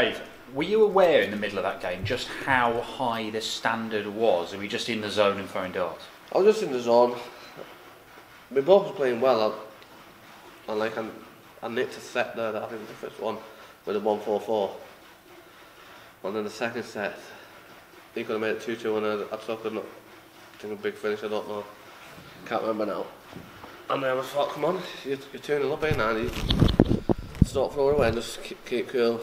Dave, were you aware in the middle of that game just how high the standard was? Were we just in the zone and throwing darts? I was just in the zone. We both were playing well, and like I, I nicked a set there. That I think was the first one with a one four four. And then the second set, he could have made it two two, and I, I took a, I think a big finish. I don't know, can't remember now. And then I thought, come on, you're, you're turning up here now. You stop throwing away and just keep, keep cool.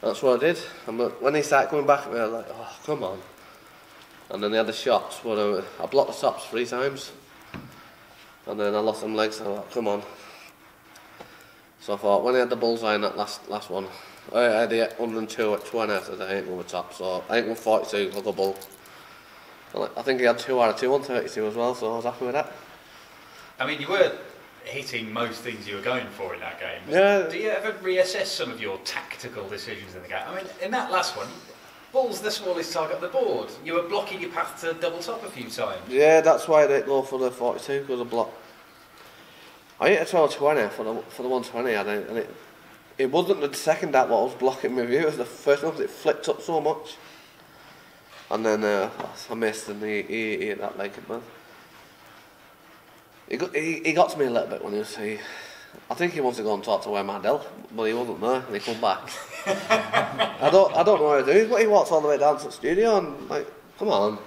That's what I did. And when he started coming back at me, I was like, oh, come on. And then they had the shots, uh, I blocked the stops three times. And then I lost some legs, and I thought, come on. So I thought, when I had the bullseye in that last last one, I had the 102 at 20, I said, I ain't going to top. So I ain't going 42, I'll go bull. I think he had two out of two on 32 as well, so I was happy with that. I mean, you were hitting most things you were going for in that game. Yeah. Do you ever reassess some of your tactical decisions in the game? I mean, in that last one, ball's the smallest target on the board. You were blocking your path to double top a few times. Yeah, that's why I didn't go for the 42 because I blocked. I hit a 12 20 for the, for the 120, I think, and it, it wasn't the second that what I was blocking my view, it was the first one because it flipped up so much. And then uh, I missed and he, he, he hit that leg, man. He got, he, he got to me a little bit when he was he, I think he wanted to go and talk to Wayne Mardle, but he wasn't there and he come back. I don't I don't know how to do but he walked all the way down to the studio and like, come on.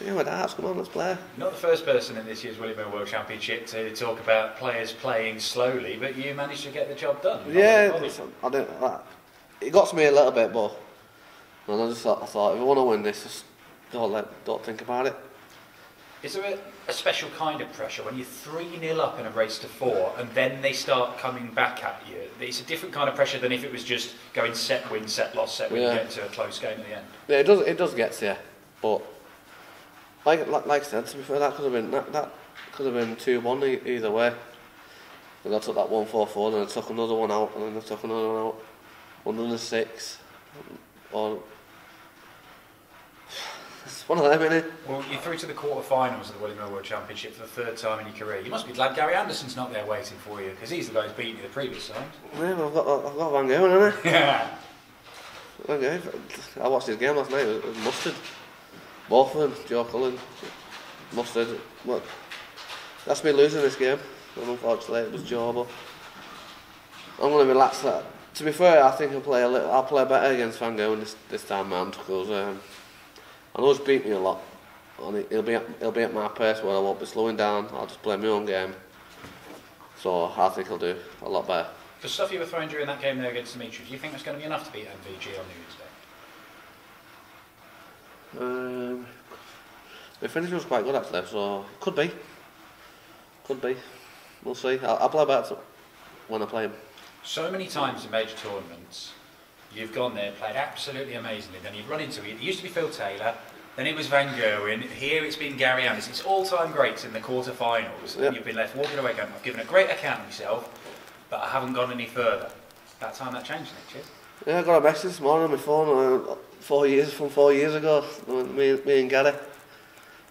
Yeah, my dad's come on, let's play. Not the first person in this year's William Hill World Championship to talk about players playing slowly, but you managed to get the job done. Yeah, I don't. That, it got to me a little bit, but and I just thought, I thought if I want to win this, just don't let, don't think about it. Is there a, a special kind of pressure when you're 3 0 up in a race to four and then they start coming back at you? It's a different kind of pressure than if it was just going set win, set loss, set win, Yeah. get to a close game at the end. Yeah, it does. It does get to you, but like like, like I said, to be fair, that could have been that, that could have been two one e- either way. And I took that one four four, and I took another one out, and then I took another one out, one hundred and six, or it's one of them, innit? Well, you're through to the quarter-finals of the William Hill World Championship for the third time in your career. You must be glad Gary Anderson's not there waiting for you, because he's the guy who's beaten you the previous time. Yeah, well, I've got I've got Van Gogh, haven't Yeah. I? Van Gogh. I watched his game last night. It was mustard. Both of them, Joe Cullen, mustard. What? That's me losing this game. And unfortunately, it was Joe, but I'm going to relax that. To be fair, I think I'll play a little. I'll play better against Van Gogh this this time round because um, I know he's beat me a lot, and he- he'll be at, he'll be at my pace where I won't be slowing down. I'll just play my own game. So I think he'll do a lot better. The stuff you were throwing during that game there against Dimitri, do you think that's going to be enough to beat MVG on New Year's Day? Um, the finish was quite good actually, so could be. Could be. We'll see. I'll, I'll play better when I play him. So many times in major tournaments, you've gone there, played absolutely amazingly, then you've run into it. It used to be Phil Taylor, then it was Van Gerwen, here it's been Gary Anderson. It's all-time greats in the quarter-finals. Yep. And you've been left walking away going, I've given a great account of myself, but I haven't gone any further. That time that changed next year. Yeah, I got a message this morning on my phone, uh, four years from four years ago, me, me and Gary.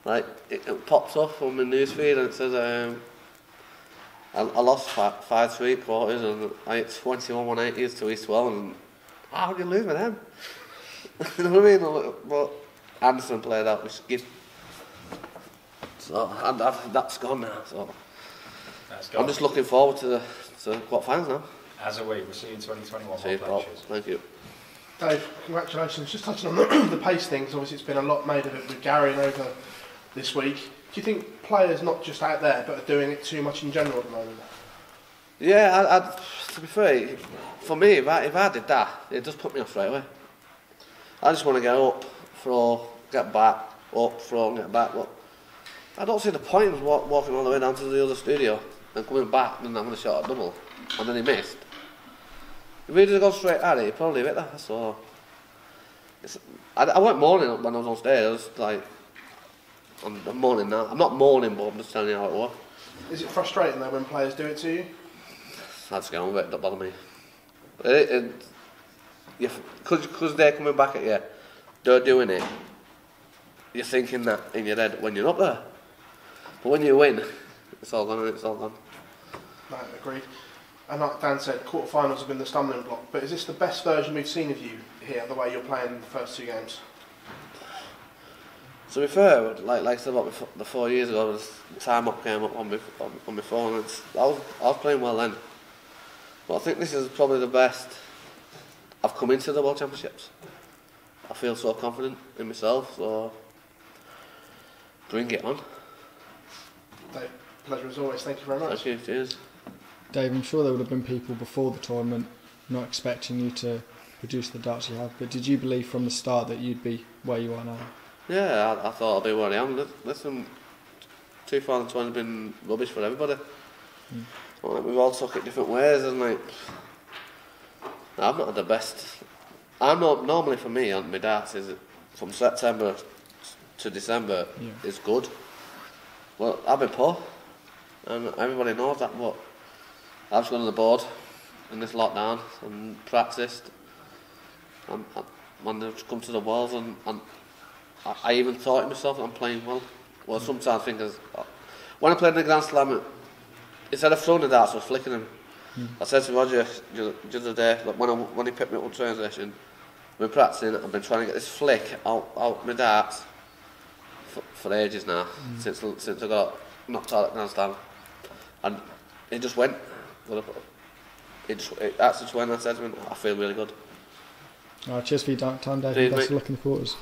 Like, it, it pops up on my newsfeed and it says, um, I, I lost five, five three quarters and I hit 21 180s to East and how did you lose with them? you know what I mean? But Anderson played out with skip. So and that, that's gone now. So That's gone. I'm just looking forward to the to quarterfinals now. As a week, we'll see you in 2021. See you, Paul. Thank you. Dave, congratulations. Just touching on the, the pace things, obviously it's been a lot made of it with Gary and over this week. Do you think players, not just out there, but are doing it too much in general at the moment? Yeah, I, I, to be fair, for me, if I, if I did that, it just put me off right away. I just want to get up, throw, get back, up, throw, get back. But I don't see the point of wa- walking all the way down to the other studio and coming back and I'm going to shot at double, and then he missed. If he'd have gone straight at it, he'd probably hit that. So it's, I, I weren't mourning when I was on stage. I was like, I'm, I'm now. I'm not mourning, but I'm just telling you how it was. Is it frustrating though when players do it to you? I just get on with it, don't bother me. Eh, eh, it, it, because because they're coming back at you, they're doing it. You're thinking that in your head when you're up there, but when you win, it's all gone. It's all gone. Agreed. and like Dan said, quarterfinals have been the stumbling block. But is this the best version we've seen of you here, the way you're playing the first two games? To be fair, like like I said about before, the four years ago, this time up came up on my on, on my phone. And it's, I was I was playing well then, but I think this is probably the best I've come into the World Championships. I feel so confident in myself, so bring it on. Dave, pleasure as always. Thank you very much. Thank you, cheers. Dave, I'm sure there would have been people before the tournament not expecting you to produce the darts you have, but did you believe from the start that you'd be where you are now? Yeah, I, I thought I'd be where I am. Li- Listen, 2020 has been rubbish for everybody. Like, we've all took it different ways, and like, I'm not had the best. I'm not normally for me on my darts is from September to December Yeah. is good. Well, I've been poor, and everybody knows that. But I've just gone on the board in this lockdown and practiced, and, and, I've come to the walls and. and I, I even thought to myself I'm playing well. Well, sometimes I think as when I played in the Grand Slam, instead of throwing the dart, I was flicking him. Mm. I said to Roger the other day, like when, I, when he picked me up on transition, we've we're practicing, I've been trying to get this flick out, out my darts for, for ages now, mm. since, since I got knocked out at Grand And it just went. It, just, it actually just went, I said to him, I feel really good. All right, cheers for your time, Dave. Best of luck in the quarters.